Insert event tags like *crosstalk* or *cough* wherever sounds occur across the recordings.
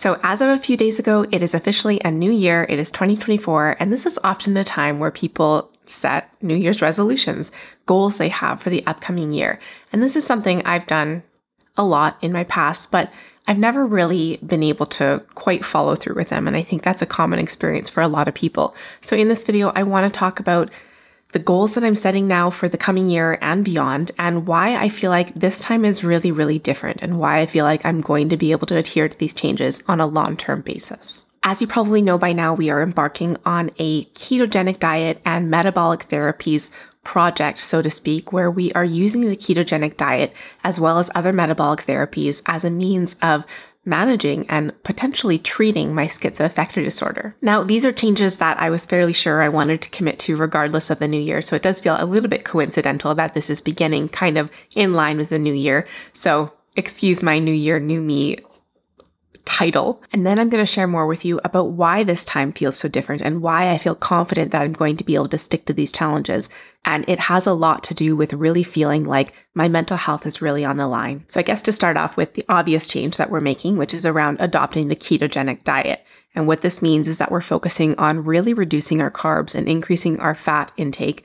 So, as of a few days ago, it is officially a new year. It is 2024, and this is often a time where people set New Year's resolutions, goals they have for the upcoming year. And this is something I've done a lot in my past, but I've never really been able to quite follow through with them. And I think that's a common experience for a lot of people. So, in this video, I want to talk about the goals that I'm setting now for the coming year and beyond, and why I feel like this time is really, really different, and why I feel like I'm going to be able to adhere to these changes on a long term basis. As you probably know by now, we are embarking on a ketogenic diet and metabolic therapies project, so to speak, where we are using the ketogenic diet as well as other metabolic therapies as a means of managing and potentially treating my schizoaffective disorder. Now, these are changes that I was fairly sure I wanted to commit to regardless of the new year. So it does feel a little bit coincidental that this is beginning kind of in line with the new year. So excuse my new year, new me title. And then I'm going to share more with you about why this time feels so different and why I feel confident that I'm going to be able to stick to these challenges. And it has a lot to do with really feeling like my mental health is really on the line. So I guess to start off with the obvious change that we're making, which is around adopting the ketogenic diet. And what this means is that we're focusing on really reducing our carbs and increasing our fat intake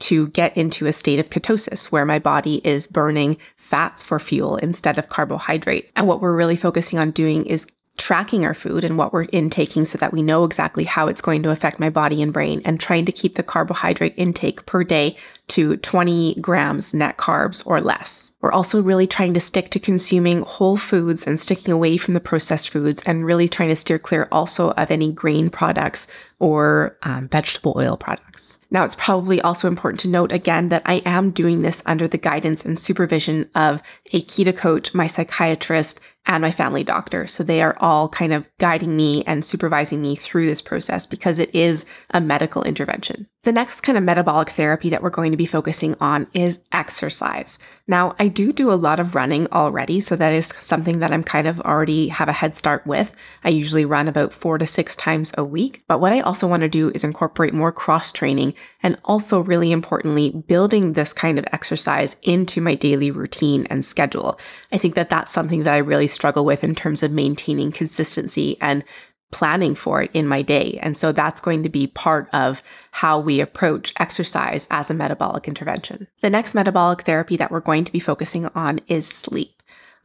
to get into a state of ketosis where my body is burning fats for fuel instead of carbohydrates. And what we're really focusing on doing is tracking our food and what we're intaking so that we know exactly how it's going to affect my body and brain and trying to keep the carbohydrate intake per day to 20 grams net carbs or less. We're also really trying to stick to consuming whole foods and sticking away from the processed foods and really trying to steer clear also of any grain products or um, vegetable oil products. Now, it's probably also important to note again that I am doing this under the guidance and supervision of a keto coach, my psychiatrist, and my family doctor. So they are all kind of guiding me and supervising me through this process because it is a medical intervention. The next kind of metabolic therapy that we're going to be focusing on is exercise. Now, I do do a lot of running already, so that is something that I'm kind of already have a head start with. I usually run about four to six times a week. But what I also want to do is incorporate more cross training and also, really importantly, building this kind of exercise into my daily routine and schedule. I think that that's something that I really struggle with in terms of maintaining consistency and planning for it in my day. And so that's going to be part of how we approach exercise as a metabolic intervention. The next metabolic therapy that we're going to be focusing on is sleep.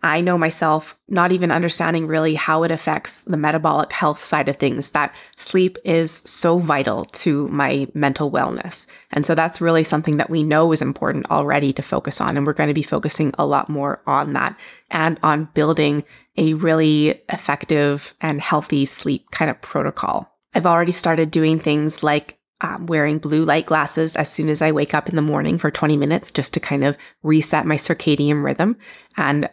I know myself not even understanding really how it affects the metabolic health side of things, that sleep is so vital to my mental wellness. And so that's really something that we know is important already to focus on. And we're going to be focusing a lot more on that and on building a really effective and healthy sleep kind of protocol. I've already started doing things like um, wearing blue light glasses as soon as I wake up in the morning for 20 minutes just to kind of reset my circadian rhythm. And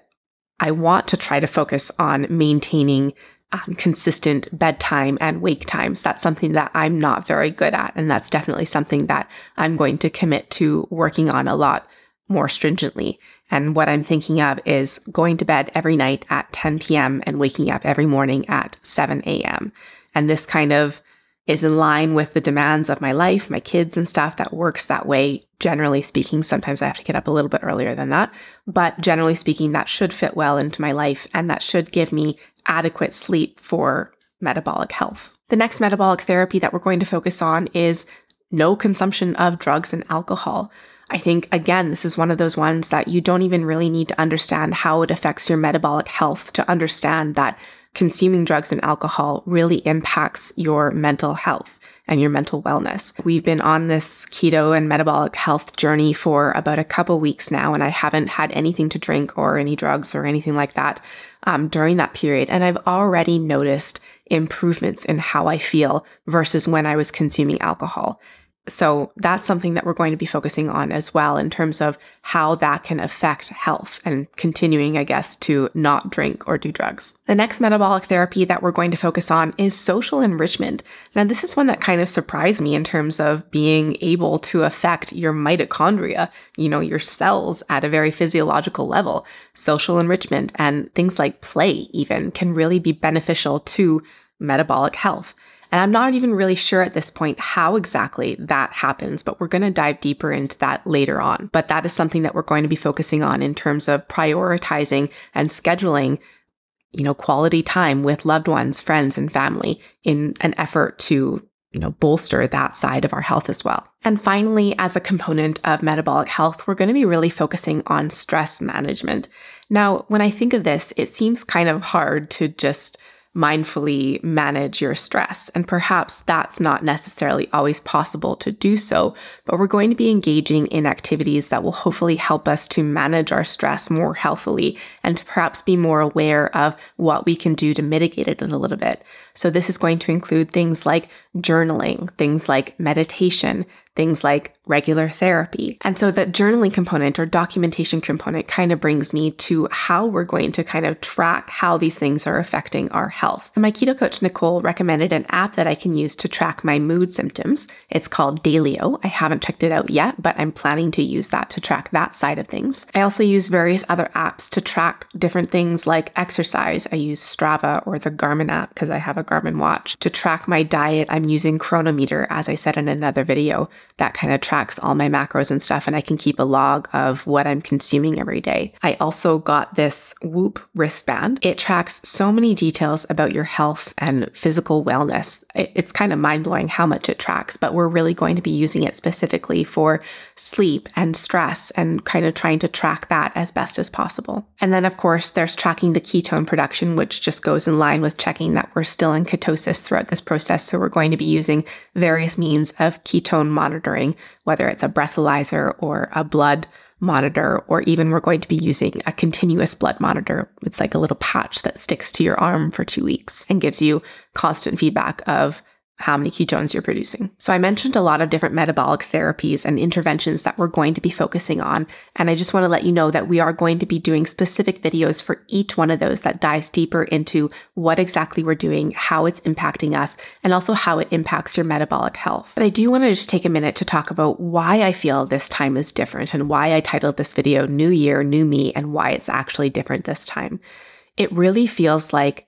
I want to try to focus on maintaining um, consistent bedtime and wake times. That's something that I'm not very good at. And that's definitely something that I'm going to commit to working on a lot more stringently. And what I'm thinking of is going to bed every night at 10 p.m. and waking up every morning at 7 a.m. And this kind of is in line with the demands of my life, my kids and stuff that works that way. Generally speaking, sometimes I have to get up a little bit earlier than that, but generally speaking, that should fit well into my life and that should give me adequate sleep for metabolic health. The next metabolic therapy that we're going to focus on is no consumption of drugs and alcohol. I think, again, this is one of those ones that you don't even really need to understand how it affects your metabolic health to understand that consuming drugs and alcohol really impacts your mental health and your mental wellness. We've been on this keto and metabolic health journey for about a couple weeks now, and I haven't had anything to drink or any drugs or anything like that um, during that period. And I've already noticed improvements in how I feel versus when I was consuming alcohol. So that's something that we're going to be focusing on as well in terms of how that can affect health and continuing, I guess, to not drink or do drugs. The next metabolic therapy that we're going to focus on is social enrichment. Now, this is one that kind of surprised me in terms of being able to affect your mitochondria, you know, your cells at a very physiological level. Social enrichment and things like play, even, can really be beneficial to metabolic health. And I'm not even really sure at this point how exactly that happens, but we're going to dive deeper into that later on. But that is something that we're going to be focusing on in terms of prioritizing and scheduling you know, quality time with loved ones, friends, and family in an effort to you know, bolster that side of our health as well. And finally, as a component of metabolic health, we're going to be really focusing on stress management. Now, when I think of this, it seems kind of hard to just mindfully manage your stress. And perhaps that's not necessarily always possible to do so, but we're going to be engaging in activities that will hopefully help us to manage our stress more healthily and to perhaps be more aware of what we can do to mitigate it a little bit. So, this is going to include things like journaling, things like meditation, things like regular therapy. And so that journaling component or documentation component kind of brings me to how we're going to kind of track how these things are affecting our health. My keto coach, Nicole, recommended an app that I can use to track my mood symptoms. It's called Daylio. I haven't checked it out yet, but I'm planning to use that to track that side of things. I also use various other apps to track different things like exercise. I use Strava or the Garmin app because I have a Garmin watch. To track my diet, I'm using Cronometer as I said in another video that kind of tracks all my macros and stuff, and I can keep a log of what I'm consuming every day. I also got this Whoop wristband. It tracks so many details about your health and physical wellness. It's kind of mind blowing how much it tracks, but we're really going to be using it specifically for sleep and stress and kind of trying to track that as best as possible. And then, of course, there's tracking the ketone production, which just goes in line with checking that we're still in ketosis throughout this process. So we're going to be using various means of ketone monitoring monitoring, whether it's a breathalyzer or a blood monitor, or even we're going to be using a continuous blood monitor. It's like a little patch that sticks to your arm for two weeks and gives you constant feedback of how many ketones you're producing. So, I mentioned a lot of different metabolic therapies and interventions that we're going to be focusing on. And I just want to let you know that we are going to be doing specific videos for each one of those that dives deeper into what exactly we're doing, how it's impacting us, and also how it impacts your metabolic health. But I do want to just take a minute to talk about why I feel this time is different and why I titled this video New Year, New Me, and why it's actually different this time. It really feels like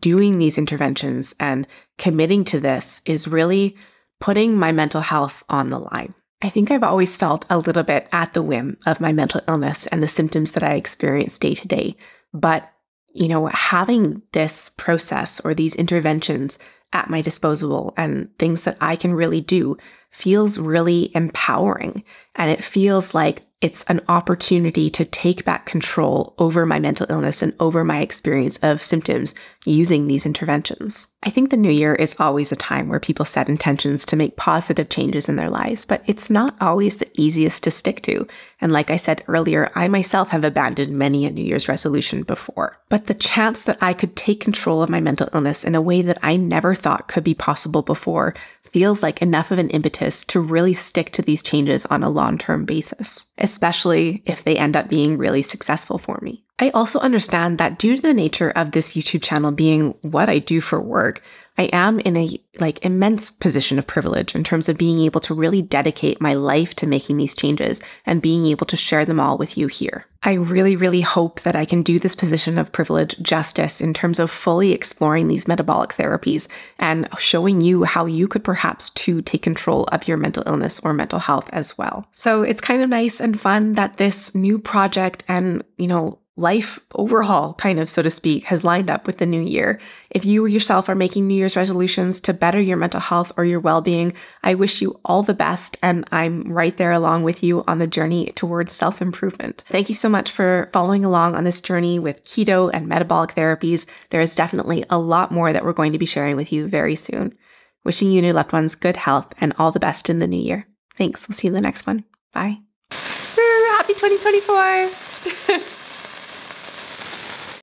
doing these interventions and committing to this is really putting my mental health on the line. I think I've always felt a little bit at the whim of my mental illness and the symptoms that I experience day to day. But, you know, having this process or these interventions at my disposal and things that I can really do feels really empowering. And it feels like it's an opportunity to take back control over my mental illness and over my experience of symptoms using these interventions. I think the new year is always a time where people set intentions to make positive changes in their lives, but it's not always the easiest to stick to. And like I said earlier, I myself have abandoned many a New Year's resolution before. But the chance that I could take control of my mental illness in a way that I never thought could be possible before feels like enough of an impetus to really stick to these changes on a long term basis, especially if they end up being really successful for me. I also understand that due to the nature of this YouTube channel being what I do for work, I am in a like immense position of privilege in terms of being able to really dedicate my life to making these changes and being able to share them all with you here. I really, really hope that I can do this position of privilege justice in terms of fully exploring these metabolic therapies and showing you how you could perhaps too take control of your mental illness or mental health as well. So it's kind of nice and fun that this new project and, you know, life overhaul, kind of, so to speak, has lined up with the new year. If you yourself are making New Year's resolutions to better your mental health or your well being, I wish you all the best. And I'm right there along with you on the journey towards self improvement. Thank you so much for following along on this journey with keto and metabolic therapies. There is definitely a lot more that we're going to be sharing with you very soon. Wishing you and your loved ones good health and all the best in the new year. Thanks. We'll see you in the next one. Bye. Happy 2024. *laughs*